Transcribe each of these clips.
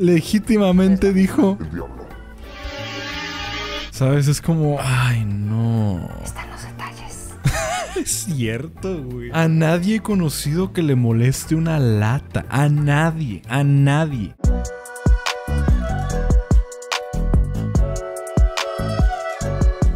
legítimamente dijo. ¿Sabes? Es como. Ay, no. Están los detalles. Es cierto, güey. A nadie he conocido que le moleste una lata. A nadie. A nadie.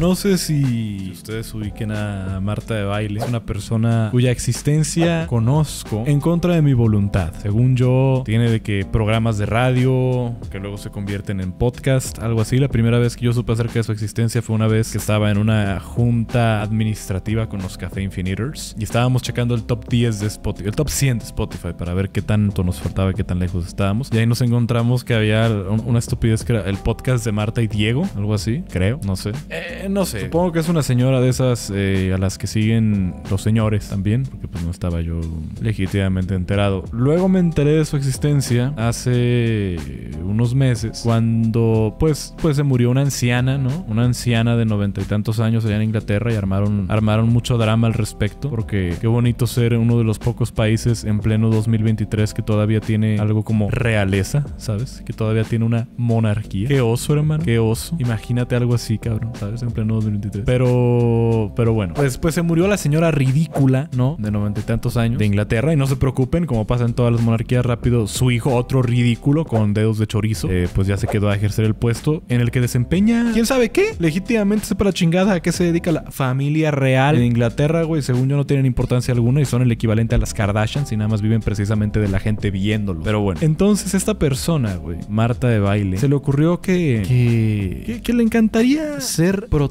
No sé si ustedes ubiquen a Marta de Baile. Es una persona cuya existencia conozco en contra de mi voluntad. Según yo, tiene de que programas de radio que luego se convierten en podcast, algo así. La primera vez que yo supe acerca de su existencia fue una vez que estaba en una junta administrativa con los Café Infinitors y estábamos checando el top 10 de Spotify, el top 100 de Spotify para ver qué tanto nos faltaba qué tan lejos estábamos. Y ahí nos encontramos que había un- una estupidez que era el podcast de Marta y Diego, algo así, creo, no sé. Eh, no sé. Supongo que es una señora de esas eh, a las que siguen los señores también, porque pues no estaba yo legítimamente enterado. Luego me enteré de su existencia hace unos meses, cuando pues, pues se murió una anciana, ¿no? Una anciana de noventa y tantos años allá en Inglaterra y armaron, armaron mucho drama al respecto, porque qué bonito ser uno de los pocos países en pleno 2023 que todavía tiene algo como realeza, ¿sabes? Que todavía tiene una monarquía. Qué oso, hermano. Qué oso. Imagínate algo así, cabrón, ¿sabes? En pleno 2023. Pero, pero bueno. Pues, pues se murió la señora ridícula, ¿no? De noventa y tantos años. De Inglaterra. Y no se preocupen, como pasa en todas las monarquías rápido, su hijo, otro ridículo, con dedos de chorizo, eh, pues ya se quedó a ejercer el puesto en el que desempeña. ¿Quién sabe qué? Legítimamente sepa la chingada a qué se dedica la familia real en Inglaterra, güey. Según yo no tienen importancia alguna y son el equivalente a las Kardashians y nada más viven precisamente de la gente viéndolo. Pero bueno. Entonces esta persona, güey, Marta de baile, se le ocurrió que, que, que, que le encantaría ser protagonista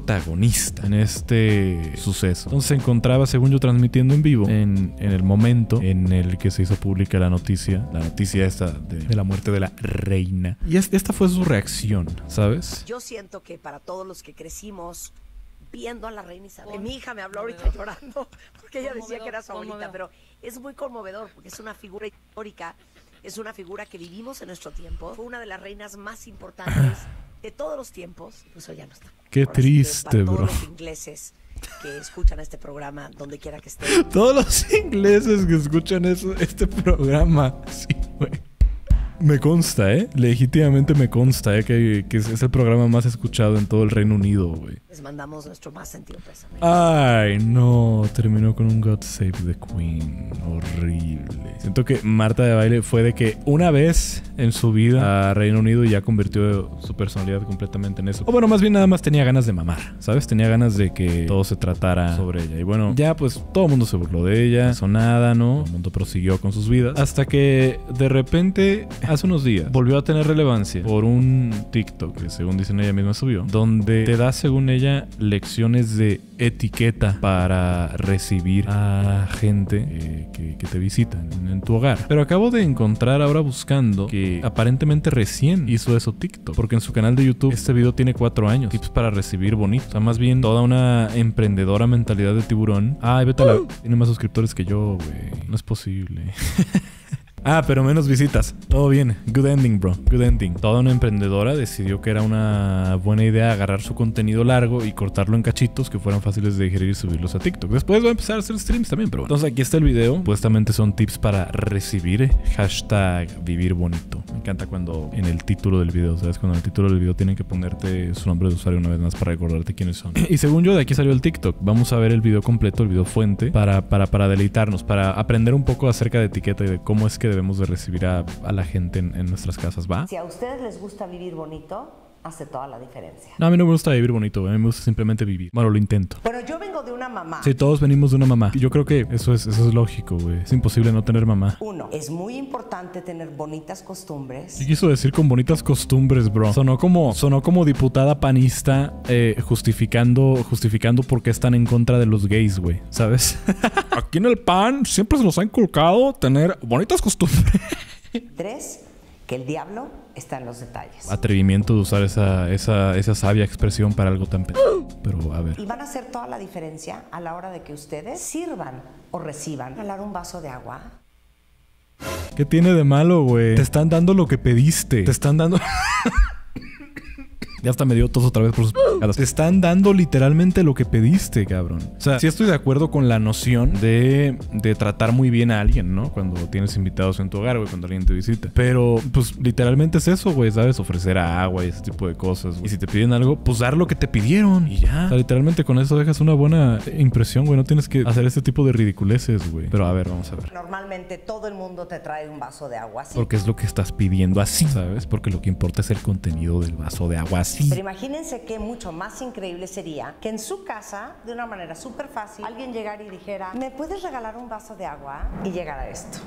en este suceso. Entonces se encontraba, según yo, transmitiendo en vivo en, en el momento en el que se hizo pública la noticia, la noticia esta de, de la muerte de la reina. Y es- esta fue su reacción, ¿sabes? Yo siento que para todos los que crecimos viendo a la reina Isabel, mi hija me habló ahorita llorando porque ella decía que era su abuelita, pero es muy conmovedor porque es una figura histórica, es una figura que vivimos en nuestro tiempo, fue una de las reinas más importantes de todos los tiempos, pues hoy ya no está. Qué Ahora triste, bro. Todos los ingleses que escuchan este programa, donde quiera que estén. Todos los ingleses que escuchan eso, este programa. Sí, güey. Me consta, ¿eh? Legítimamente me consta, ¿eh? Que, que es, es el programa más escuchado en todo el Reino Unido, güey. Les mandamos nuestro más sentido pésame. Ay, no. Terminó con un God Save the Queen. Horrible. Siento que Marta de Baile fue de que una vez en su vida a Reino Unido y ya convirtió su personalidad completamente en eso. O bueno, más bien nada más tenía ganas de mamar, ¿sabes? Tenía ganas de que todo se tratara sobre ella. Y bueno, ya pues todo el mundo se burló de ella. No hizo nada, ¿no? Todo el mundo prosiguió con sus vidas. Hasta que de repente, hace unos días, volvió a tener relevancia por un TikTok que según dicen ella misma subió, donde te da según ella lecciones de etiqueta para recibir a gente eh, que, que te visitan en tu hogar. Pero acabo de encontrar ahora buscando que aparentemente recién hizo eso TikTok, porque en su canal de YouTube este video tiene cuatro años. Tips para recibir bonito. O sea, más bien toda una emprendedora mentalidad de tiburón. Ay, vete a la... Tiene más suscriptores que yo, güey. No es posible. Ah, pero menos visitas. Todo bien. Good ending, bro. Good ending. Toda una emprendedora decidió que era una buena idea agarrar su contenido largo y cortarlo en cachitos que fueran fáciles de digerir y subirlos a TikTok. Después va a empezar a hacer streams también, pero bueno. Entonces aquí está el video. Supuestamente son tips para recibir. eh, Hashtag vivir bonito. Me encanta cuando en el título del video, ¿sabes? Cuando en el título del video tienen que ponerte su nombre de usuario una vez más para recordarte quiénes son. Y según yo, de aquí salió el TikTok. Vamos a ver el video completo, el video fuente, para, para, para deleitarnos, para aprender un poco acerca de etiqueta y de cómo es que debemos de recibir a, la gente en, en nuestras casas, ¿va? Si a ustedes les gusta vivir bonito, hace toda la diferencia. No, a mí no me gusta vivir bonito, a mí me gusta simplemente vivir. Bueno, lo intento. Bueno, yo vengo de una mamá. Sí, todos venimos de una mamá. Y yo creo que eso es, eso es lógico, güey. Es imposible no tener mamá. Uno, es muy importante tener bonitas costumbres. ¿Qué quiso decir con bonitas costumbres, bro? Sonó como, sonó como diputada panista eh, justificando, justificando por qué están en contra de los gays, güey. ¿Sabes? Aquí en el PAN siempre se nos ha inculcado tener bonitas costumbres. Tres, que el diablo está en los detalles. Atrevimiento de usar esa, esa, esa sabia expresión para algo tan... pe- Pero, a ver. Y van a hacer toda la diferencia a la hora de que ustedes sirvan o reciban. Regalar un vaso de agua. ¿Qué tiene de malo, güey? Te están dando lo que pediste. Te están dando... ya hasta me dio tos otra vez por sus... Te están dando literalmente lo que pediste, cabrón. O sea, sí estoy de acuerdo con la noción de, de tratar muy bien a alguien, ¿no? Cuando tienes invitados en tu hogar, güey, cuando alguien te visita. Pero, pues, literalmente es eso, güey, ¿sabes? Ofrecer agua y ese tipo de cosas. güey. Y si te piden algo, pues dar lo que te pidieron y ya. O sea, literalmente con eso dejas una buena impresión, güey. No tienes que hacer este tipo de ridiculeces, güey. Pero a ver, vamos a ver. Normalmente todo el mundo te trae un vaso de agua así. Porque es lo que estás pidiendo así, ¿sabes? Porque lo que importa es el contenido del vaso de agua así. Pero imagínense que mucho más increíble sería que en su casa, de una manera súper fácil, alguien llegara y dijera, ¿me puedes regalar un vaso de agua? Y llegara esto.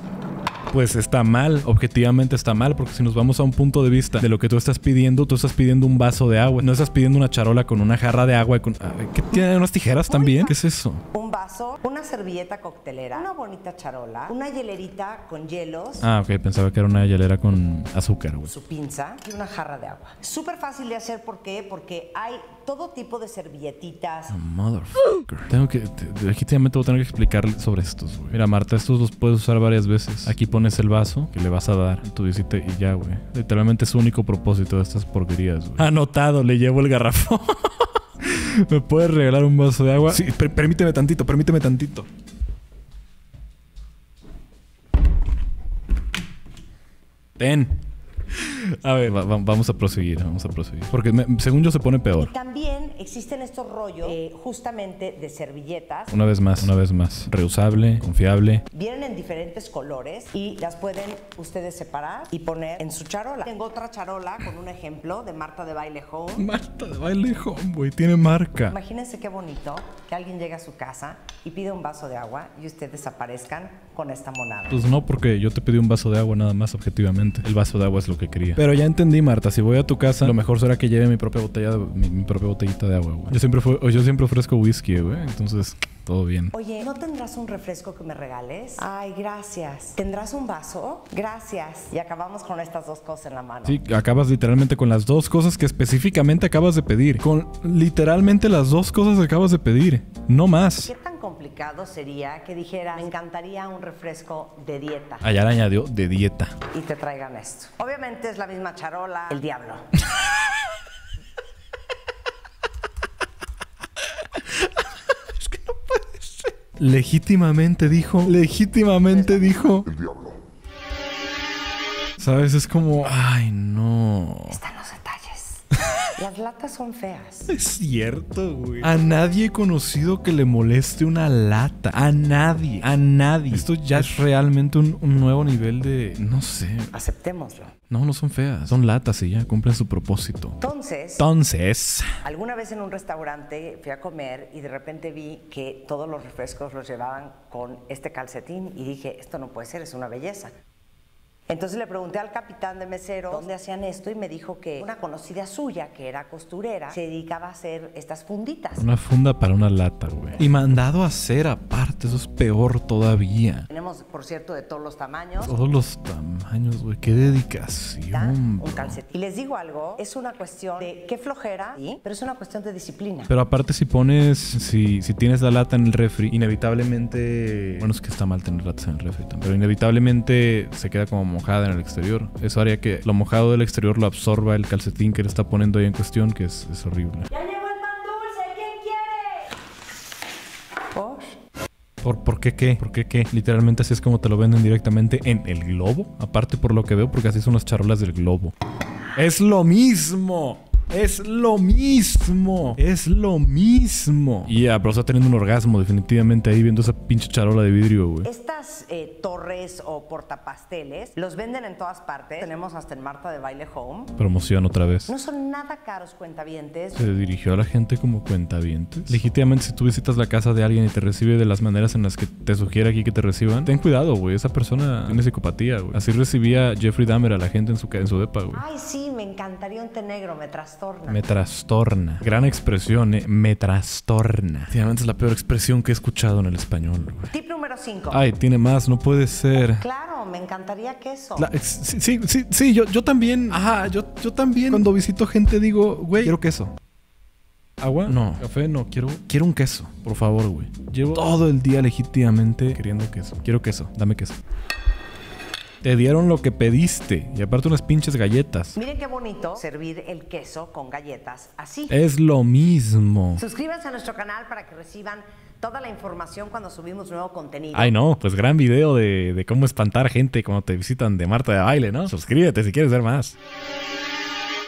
Pues está mal, objetivamente está mal, porque si nos vamos a un punto de vista de lo que tú estás pidiendo, tú estás pidiendo un vaso de agua, no estás pidiendo una charola con una jarra de agua y con... ¿Qué tiene unas tijeras también? ¿Qué es eso? Vaso, una servilleta coctelera, una bonita charola, una hielerita con hielos, Ah, ok, pensaba que era una hielera con azúcar, güey. su pinza y una jarra de agua. Súper fácil de hacer, ¿por qué? Porque hay todo tipo de servilletitas. Motherfucker. Tengo que. te- Legítimamente voy a tener que explicar sobre estos, güey. Mira, Marta, estos los puedes usar varias veces. Aquí pones el vaso que le vas a dar tu visita y ya, güey. Literalmente es su único propósito de estas porquerías, güey. Anotado, le llevo el garrafón. ¿Me puedes regalar un vaso de agua? Sí, per- permíteme tantito, permíteme tantito. Ten. A ver, va- va- vamos a proseguir, vamos a proseguir. Porque me- según yo se pone peor. También existen estos rollos eh, justamente de servilletas. Una vez más, una vez más. Reusable, confiable. Vienen en diferentes colores y las pueden ustedes separar y poner en su charola. Tengo otra charola con un ejemplo de Marta de Baile Home. Marta de baile home, güey. Tiene marca. Imagínense qué bonito que alguien llegue a su casa y pide un vaso de agua y ustedes aparezcan con esta monada. Pues no, porque yo te pedí un vaso de agua nada más, objetivamente. El vaso de agua es lo que quería. Pero ya entendí, Marta. Si voy a tu casa, lo mejor será que lleve mi propia botella, de- mi, mi propia botellita de agua, güey. Yo siempre, yo siempre ofrezco whisky, güey. Entonces, todo bien. Oye, ¿no tendrás un refresco que me regales? Ay, gracias. ¿Tendrás un vaso? Gracias. Y acabamos con estas dos cosas en la mano. Sí, acabas literalmente con las dos cosas que específicamente acabas de pedir. Con literalmente las dos cosas que acabas de pedir. No más. ¿Qué tan complicado sería que dijera, me encantaría un refresco de dieta? Allá le añadió de dieta. y te traigan esto. Obviamente es la misma charola, el diablo. Legítimamente dijo. Legítimamente dijo. ¿Sabes? Es como. Ay, no. Detalles. Las latas son feas. Es cierto, güey. A nadie he conocido que le moleste una lata. A nadie. A nadie. Esto ya es realmente un, un nuevo nivel de. No sé. Aceptémoslo. No, no son feas. Son latas y ya cumplen su propósito. Entonces, Entonces. alguna vez en un restaurante fui a comer y de repente vi que todos los refrescos los llevaban con este calcetín y dije, esto no puede ser, es una belleza. Entonces le pregunté al capitán de mesero dónde hacían esto y me dijo que una conocida suya, que era costurera, se dedicaba a hacer estas funditas. Una funda para una lata, güey. Y mandado a hacer aparte. Eso es peor todavía. Tenemos, por cierto, de todos los tamaños. Todos los tamaños, güey. Qué dedicación. un calcetín. Y les digo algo, es una cuestión de qué flojera, ¿sí? pero es una cuestión de disciplina. Pero aparte si pones, si, si tienes la lata en el refri, inevitablemente, bueno es que está mal tener latas en el refri también, pero inevitablemente se queda como mojada en el exterior. Eso haría que lo mojado del exterior lo absorba el calcetín que le está poniendo ahí en cuestión, que es, es horrible. ¡Ya llegó el pan dulce! ¿Quién quiere? ¿Por? ¿Por, ¿Por qué qué? ¿Por qué qué? Literalmente así es como te lo venden directamente en el globo. Aparte por lo que veo, porque así son las charolas del globo. Es lo mismo. Es lo mismo. Es lo mismo. Y ya, pero está teniendo un orgasmo definitivamente ahí viendo esa pinche charola de vidrio, güey. Estas eh, torres o portapasteles los venden en todas partes. Tenemos hasta en Marta de Baile Home. Promoción otra vez. No son nada caros, cuentavientes. Se dirigió a la gente como cuentavientes. Legítimamente, si tú visitas la casa de alguien y te recibe de las maneras en las que te sugiere aquí que te reciban, ten cuidado, güey. Esa persona tiene psicopatía, güey. Así recibía Jeffrey Dahmer a la gente en su, en su depa, güey. Ay, sí, me encantaría un té negro, me trastorna. Me trastorna. Gran expresión, eh. Me trastorna. Efectivamente es la peor expresión que he escuchado en el español, güey. Tip número 5. Ay, tiene más, no puede ser. Claro, me encantaría queso. La- sí, sí, sí, sí, yo, yo también. Ajá, yo, yo también. Cuando visito gente digo, güey, quiero queso. ¿Agua? No. ¿Café? No. Quiero, quiero un queso, por favor, güey. Llevo todo el día legítimamente queriendo queso. Quiero queso, dame queso. Te dieron lo que pediste y aparte unas pinches galletas. Miren qué bonito servir el queso con galletas así. Es lo mismo. Suscríbanse a nuestro canal para que reciban toda la información cuando subimos nuevo contenido. Ay, no, pues gran video de, de cómo espantar gente cuando te visitan de Marta de Baile, ¿no? Suscríbete si quieres ver más.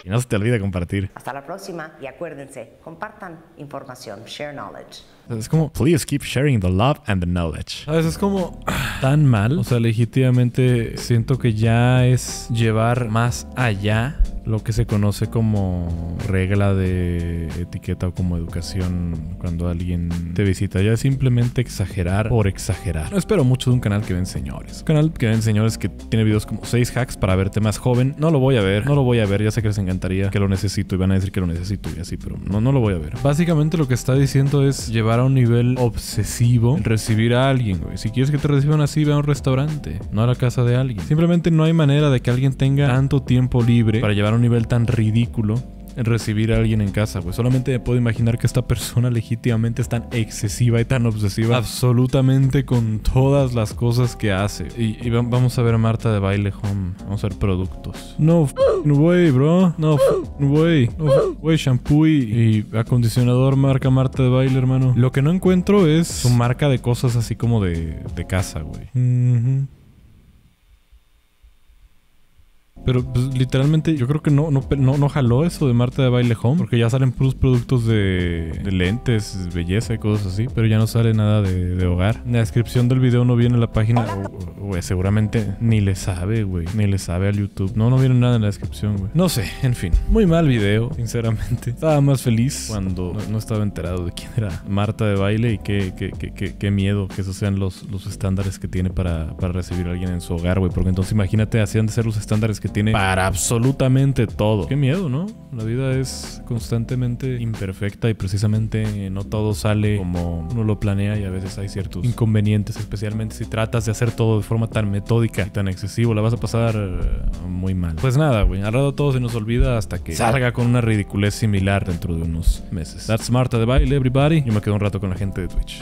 Y no se te olvide compartir. Hasta la próxima y acuérdense, compartan información, share knowledge. Es como, please keep sharing the love and the knowledge. ¿Sabes? Es como tan mal. O sea, legítimamente siento que ya es llevar más allá lo que se conoce como regla de etiqueta o como educación cuando alguien te visita. Ya es simplemente exagerar por exagerar. No espero mucho de un canal que ven señores. Un canal que ven señores que tiene videos como 6 hacks para verte más joven. No lo voy a ver, no lo voy a ver. Ya sé que les encantaría que lo necesito y van a decir que lo necesito y así, pero no, no lo voy a ver. Básicamente lo que está diciendo es llevar a un nivel obsesivo recibir a alguien, güey. Si quieres que te reciban así, ve a un restaurante, no a la casa de alguien. Simplemente no hay manera de que alguien tenga tanto tiempo libre para llevar a un nivel tan ridículo en recibir a alguien en casa, pues solamente me puedo imaginar que esta persona legítimamente es tan excesiva y tan obsesiva absolutamente con todas las cosas que hace. Y, vamos a ver a Marta de baile home. Vamos a ver productos. No way, bro. No way. No way, shampoo y, acondicionador marca Marta de baile, hermano. Lo que no encuentro es su marca de cosas así como de, de casa, güey. Pero pues, literalmente yo creo que no, no, no, jaló eso de Marta de Baile Home, porque ya salen puros productos de, lentes, belleza y cosas así, pero ya no sale nada de, hogar. En la descripción del video no viene la página, güey, seguramente ni le sabe, güey, ni le sabe al YouTube. No, no viene nada en la descripción, güey. No sé, en fin, muy mal video, sinceramente. Estaba más feliz cuando no, estaba enterado de quién era Marta de Baile y qué, qué, qué, qué, miedo que esos sean los, los estándares que tiene para, para recibir a alguien en su hogar, güey, porque entonces imagínate, hacían de ser los estándares que tiene para absolutamente todo. Qué miedo, ¿no? La vida es constantemente imperfecta y precisamente no todo sale como uno lo planea y a veces hay ciertos inconvenientes, especialmente si tratas de hacer todo de forma tan metódica y tan excesivo, la vas a pasar eh, muy mal. Pues nada, güey, al rato todo se nos olvida hasta que salga con una ridiculez similar dentro de unos meses. That's Marta de baile, everybody. Yo me quedo un rato con la gente de Twitch.